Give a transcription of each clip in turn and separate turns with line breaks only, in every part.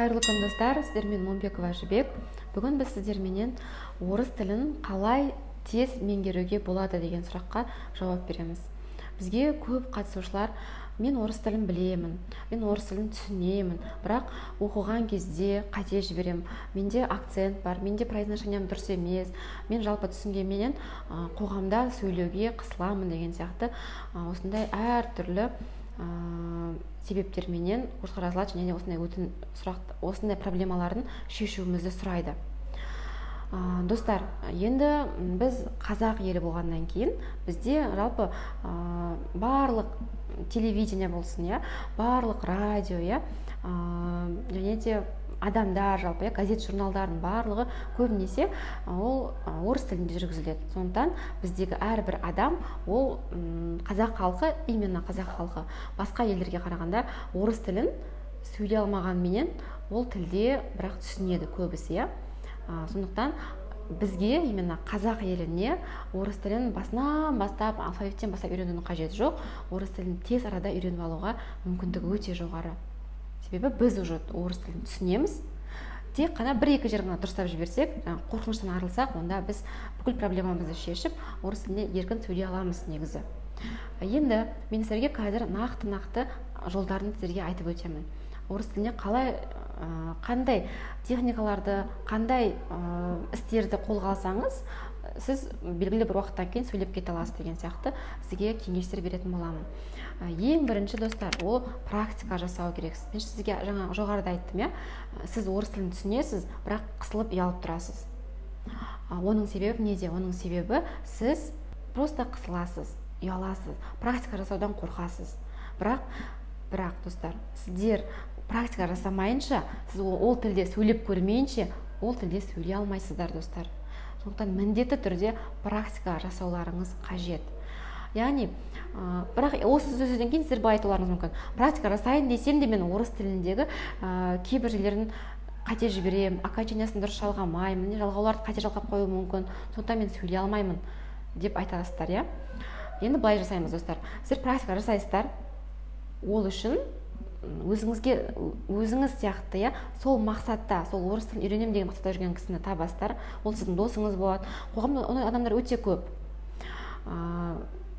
қайырлы күн достар. Сіздермен момбекова жібек бүгін біз сіздерменен орыс тілін қалай тез меңгеруге болады деген сұраққа жауап береміз. Бізге көп қатысушылар мен орыс тілін білемін мен орыс тілін түсінемін бірақ оқыған кезде қате жіберемін менде акцент бар менде произношением дұрыс емес мен жалпы түсінгенменен қоғамда сөйлеуге қысыламын деген сияқты осындай әртүрлі себептерменен көзқарас алады және осындай өтін сұрақ осындай проблемаларын шешуімізді сұрайды. Ә, достар енді біз қазақ елі болғаннан кейін бізде жалпы ә, барлық телевидение болсын иә барлық радио иә және де адамдар жалпы иә газет журналдардың барлығы көбінесе ол орыс тілінде жүргізіледі. Сондықтан біздегі әрбір адам ол қазақ халқы именно қазақ халқы. Басқа елдерге қарағанда орыс тілін сөйлей алмағанменен ол тілде бірақ түсінеді көбісі иә. Сондықтан бізге именно қазақ еліне орыс тілін басынан бастап алфавиттен бастап үйренудің қажеті жоқ. Орыс тілін тез арада үйреніп алуға мүмкіндігі өте жоғары. Себебі біз уже орыс тілін түсінеміз. Тек қана бір екі жер ғана дұрыстап жіберсек қорқыныштан арылсақ онда біз бүкіл проблемамызды шешіп орыс тілінде еркін сөйлей аламыз негізі. Енді мен сіздерге қазір нақты нақты жолдарын сіздерге айтып өтемін. Орыс тіліне қалай қандай техникаларды қандай істерді қолға алсаңыз сіз белгілі бір уақыттан кейін сөйлеп кете аласыз деген сияқты сізге кеңестер беретін боламын. Ең бірінші достар ол практика жасау керексіз мен сізге жаңа жоғарыда айттым иә? Сіз орыс тілін түсінесіз бірақ қысылып ұялып тұрасыз. Оның себебі неде? Оның себебі сіз просто қысыласыз ұяласыз практика жасаудан қорқасыз. Бірақ бірақ достар сіздер практика жасамайынша сіз ол, тілде сөйлеп көрмейінше ол тілде сөйлей алмайсыздар достар. Сондықтан міндетті түрде практика жасауларыңыз қажет. Яғни ә, бірақ осы сөзден кейін сіздер былай айтуларыңыз мүмкін. Практика жасайын десем де мен орыс тіліндегі ә, кейбір жерлерін қате жіберемін окончаниясын дұрыс жалғамаймын жалғауларды қате жалғап қоюым мүмкін сондықтан мен сөйлей алмаймын деп айтасыздар иә? Енді былай жасаймыз достар. Сіздер практика жасайсыздар ол үшін өзіңізге өзіңіз сияқты иә? Сол мақсатта сол орыс тілін үйренемін деген мақсатта жүрген кісіні табасыздар. Ол сіздің досыңыз болады. Қоғамда ондай адамдар өте көп.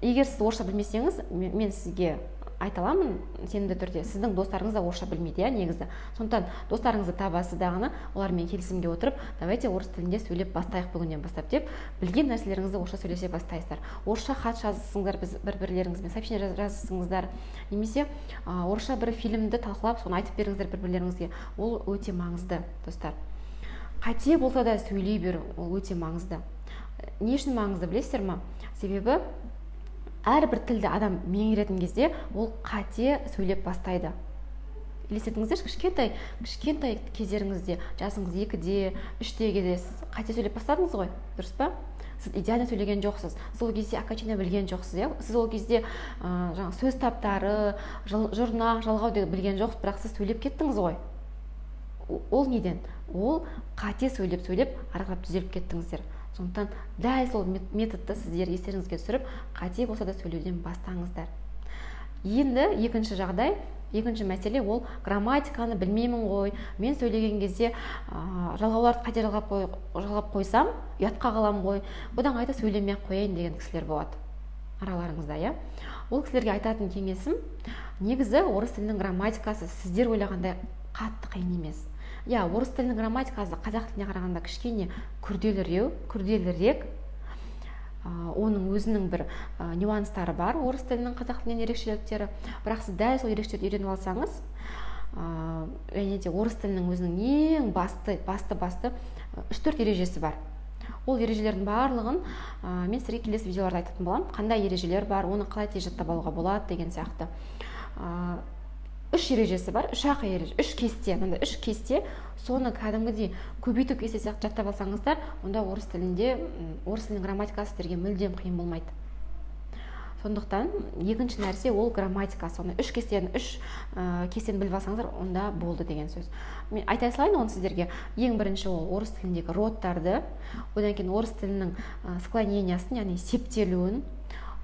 Егер сіз орысша білмесеңіз мен сізге айта аламын сенімді түрде. Сіздің достарыңыз да орысша білмейді иә негізі. Сондықтан достарыңызды табасыз дағыны олармен келісімге отырып давайте орыс тілінде сөйлеп бастайық бүгіннен бастап деп білген нәрселеріңізді орысша сөйлесе бастайсыздар. Орысша хат жазсыңыздар біз бір бірлеріңізбен сообщение жазсыңыздар. Немесе орысша бір фильмді талқылап соны айтып беріңіздер бір бірлеріңізге ол өте маңызды достар. Қате болса да сөйлей беру ол өте маңызды. Не үшін маңызды білесіздер ма? Себебі әрбір тілді адам меңгеретін кезде ол қате сөйлеп бастайды. Елестетіңіздерші кішкентай кішкентай кездеріңізде жасыңыз екіде үште кезде сіз қате сөйлеп бастадыңыз ғой дұрыс па? Сіз идеально сөйлеген жоқсыз сіз ол кезде окончание білген жоқсыз иә? Сіз ол кезде ә, жаңағы сөз таптары жұрнақ жалғау деп білген жоқсыз бірақ сіз сөйлеп кеттіңіз ғой. Ол неден? Ол қате сөйлеп сөйлеп ары түзеліп кеттіңіздер. Сондықтан дәл сол методты сіздер естеріңізге түсіріп қате болса да сөйлеуден бастаңыздар енді екінші жағдай екінші мәселе ол грамматиканы білмеймін ғой. Мен сөйлеген кезде ә, жалғауларды қате жалғап, қой, жалғап қойсам ұятқа қаламын ғой. Одан қайта сөйлемей ақ қояйын деген кісілер болады араларыңызда иә? Ол кісілерге айтатын кеңесім негізі орыс тілінің грамматикасы сіздер ойлағандай қатты қиын емес. Иә орыс тілінің грамматикасы қазақ тіліне қарағанда кішкене күрделіреу күрделірек оның өзінің бір ә, нюанстары бар орыс тілінің қазақ тілінен ерекшеліктері. Бірақ сіз дәл сол ерекшелікті үйреніп алсаңыз ә, және де орыс тілінің өзінің ең басты басты басты үш төрт ережесі бар. Ол ережелердің барлығын ә, мен сіздерге келесі видеоларда айтатын боламын. Қандай ережелер бар оны қалай тез жаттап алуға болады деген сияқты. Үш ережесі бар. Үш ақ ереже үш кесте. Мынандай үш кесте соны кәдімгідей көбейту кесте сияқты жаттап алсаңыздар онда орыс тілінде орыс тілінің грамматикасы сіздерге мүлдем қиын болмайды. Сондықтан екінші нәрсе ол грамматика. Соны үш кестені үш ә, кестені біліп алсаңыздар онда болды деген сөз. Мен айта салайын оны сіздерге. Ең бірінші ол орыс тіліндегі родтарды одан кейін орыс тілінің склонениясын яғни септелуін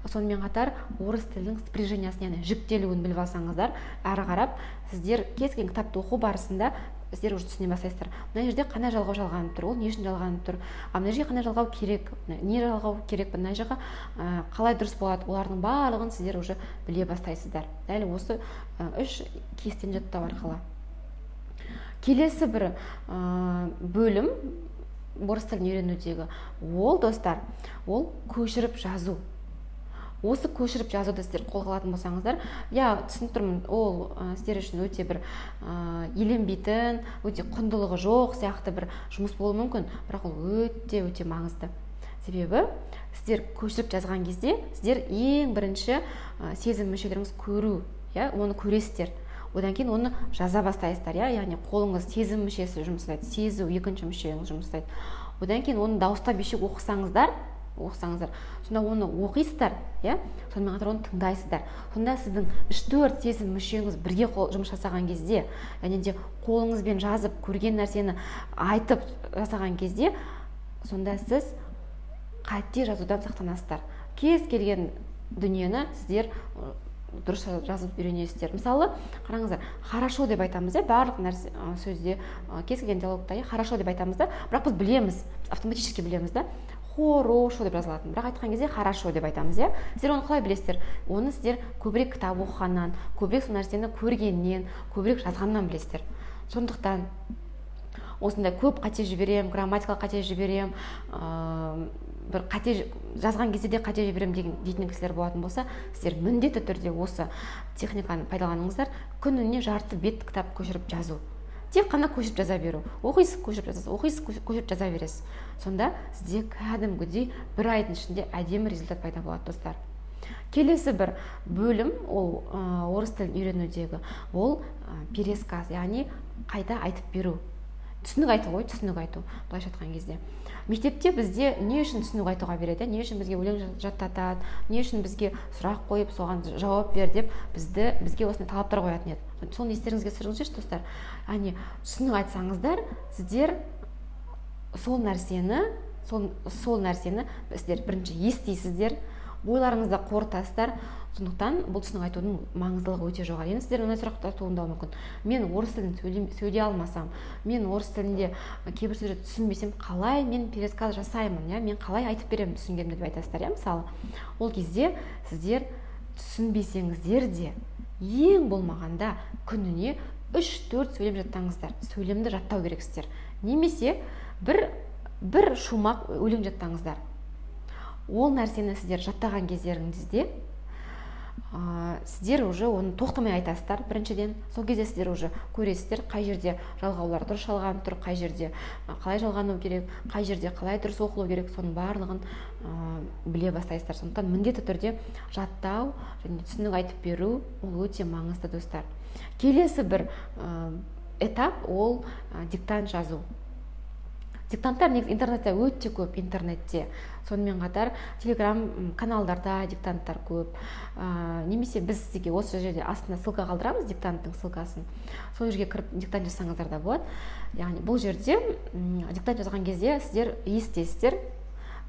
сонымен қатар орыс тілінің спряжениясын яғни жіктелуін біліп алсаңыздар әрі қарап сіздер кез келген кітапты оқу барысында сіздер уже түсіне бастайсыздар. Мына жерде қандай жалғау жалғанып тұр ол не үшін жалғанып тұр? А мына жерге қандай жалғау керек? Не жалғау керек? Мына ә, қалай дұрыс болады? Олардың барлығын сіздер уже біле бастайсыздар. Дәл осы үш кестені жаттау арқылы. Келесі бір ә, бөлім орыс тілін үйренудегі. Ол достар ол көшіріп жазу. Осы көшіріп жазуды сіздер қолға алатын болсаңыздар иә түсініп тұрмын ол ә, сіздер үшін өте бір ә, еленбейтін өте құндылығы жоқ сияқты бір жұмыс болуы мүмкін бірақ ол өте өте маңызды. Себебі сіздер көшіріп жазған кезде сіздер ең бірінші ә, сезім мүшелеріңіз көру иә оны көресіздер. Одан кейін оны жаза бастайсыздар иә яғни қолыңыз сезім мүшесі жұмыс жасайды сезу екінші мүшеңіз жұмыс жасайды. Одан кейін оны дауыстап ешек оқысаңыздар оқысаңыздар сонда оны оқисыздар иә? Сонымен қатар оны тыңдайсыздар. Сонда сіздің үш төрт сезім мүшеңіз бірге қол, жұмыс жасаған кезде және де қолыңызбен жазып көрген нәрсені айтып жасаған кезде сонда сіз қате жазудан сақтанасыздар. Кез келген дүниені сіздер дұрыс жазып үйренесіздер. Мысалы қараңыздар хорошо деп айтамыз иә? Барлық нәрсе сөзде кез келген диалогта иә хорошо деп айтамыз да бірақ біз білеміз автоматически білеміз да. Хорошо деп жазылатын. бірақ айтқан кезде хорошо деп айтамыз иә? Сіздер оны қалай білесіздер? Оны сіздер көбірек кітап оқығаннан көбірек сол нәрсені көргеннен көбірек жазғаннан білесіздер. Сондықтан осындай көп қате жіберемін грамматикалық қате жіберемін ә, бір қате жазған кезде де қате жіберемін деген дейтін кісілер болатын болса сіздер міндетті түрде осы техниканы пайдаланыңыздар. Күніне жарты бет кітап көшіріп жазу. Тек қана көшіріп жаза беру. Оқисыз көшіріп жазасыз оқисыз көшіріп жаза бересіз. Сонда сізде кәдімгідей бір айдың ішінде әдемі результат пайда болады достар. Келесі бір бөлім ол орыс тілін үйренудегі. Ол пересказ яғни қайта айтып беру. Түсінік айту ғой түсінік айту былайша айтқан кезде. Мектепте бізде не үшін түсінік айтуға береді не үшін бізге өлең жаттатады? Не үшін бізге сұрақ қойып соған жауап бер деп бізді бізге осындай талаптар қоятын еді. Соны естеріңізге түсіріңіздерші достар. Яғни түсінік айтсаңыздар сіздер сол нәрсені сол, сол нәрсені сіздер бірінші естисіздер ойларыңызда қорытасыздар сондықтан бұл түсінік айтудың маңыздылығы өте жоғары. Енді сіздер мындай сұрақтар туындауы мүмкін. Мен орыс тілін сөйлей, сөйлей алмасам мен орыс тілінде кейбір сөздерді түсінбесем қалай мен пересказ жасаймын иә? мен қалай айтып беремін түсінгенімді деп айтасыздар иә мысалы. Ол кезде сіздер түсінбесеңіздер де ең болмағанда күніне үш төрт сөйлем жаттаңыздар. Сөйлемді жаттау керексіздер немесе бір бір шумақ өлең жаттаңыздар. Ол нәрсені сіздер жаттаған кездеріңізде ә, сіздер уже оны тоқтамай айтасыздар. Біріншіден сол кезде сіздер уже көресіздер қай жерде жалғаулар дұрыс жалғанып тұр қай жерде қалай жалғану керек қай жерде қалай дұрыс оқылу керек соның барлығын ә, біле бастайсыздар. Сондықтан міндетті түрде жаттау және түсінік айтып беру ол өте маңызды достар. Келесі бір ә, этап ол диктант жазу. Диктанттар негізі интернетте өте көп интернетте. Сонымен қатар телеграм каналдарда диктанттар көп. Ә, немесе біз сізге осы жерде астына ссылка қалдырамыз диктанттың ссылкасын. Сол жерге кіріп диктант жазсаңыздар да болады. Яғни бұл жерде диктант жазған кезде сіздер естисіздер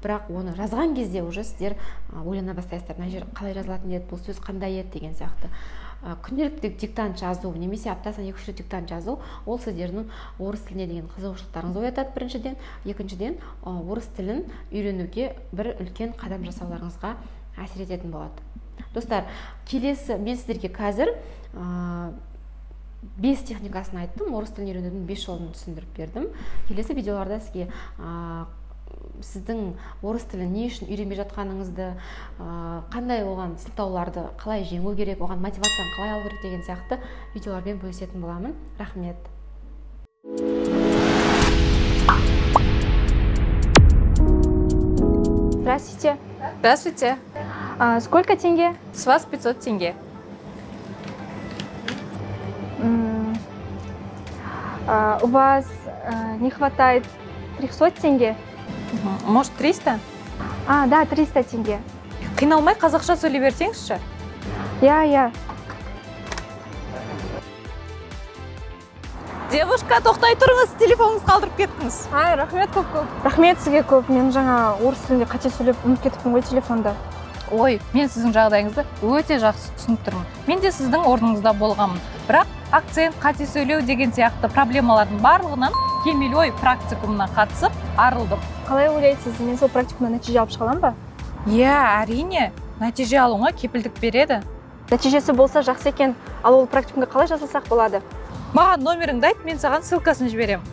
бірақ оны жазған кезде уже сіздер ойлана бастайсыздар. Мына жер қалай жазылатын еді бұл сөз қандай еді деген сияқты. Күнделікті диктант жазу немесе аптасына екі үш рет диктант жазу ол сіздердің орыс тіліне деген қызығушылықтарыңызды оятады біріншіден. Екіншіден орыс тілін үйренуге бір үлкен қадам жасауларыңызға әсер ететін болады. Достар келесі мен сіздерге қазір ә, бес техникасын айттым. Орыс тілін үйренудің бес жолын түсіндіріп бердім. Келесі видеоларда сізге сіздің орыс тілін не үшін үйренбей жатқаныңызды қандай оған сылтауларды қалай жеңу керек оған мотивацияны қалай алу керек деген сияқты видеолармен бөлісетін боламын рахмет
Здравствуйте.
Здравствуйте.
А, сколько тенге?
С вас 500 тенге.
А, у вас а, не хватает 300 тенге?
Может, 300?
А, да, 300 тенге.
қиналмай қазақша сөйлей берсеңізші.
Иә иә
девушка тоқтай тұрыңыз телефоныңызды қалдырып кеттіңіз.
Ай рахмет көп көп. Рахмет сізге көп. Мен жаңа орыс тілінде қате сөйлеп ұмытып кетіппін ғой телефонды.
Ой мен сіздің жағдайыңызды өте жақсы түсініп тұрмын. Мен де сіздің орныңызда болғанмын. Бірақ акцент қате сөйлеу деген сияқты проблемалардың барлығынан кемел ой практикумына қатысып арылдым.
Қалай ойлайсыз? Мен сол практикумнан нәтиже алып шыға аламын ба?
Иә әрине. Нәтиже алуыңа кепілдік береді.
Нәтижесі болса жақсы екен. Ал ол практикумға қалай жазылсақ болады?
Маған номеріңді айт мен саған ссылкасын жіберемін.